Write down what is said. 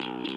Mm-hmm.